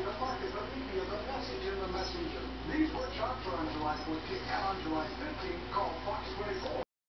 about the market, the media, the message, and the messenger? These workshops are on July 14th and on July 15th. Call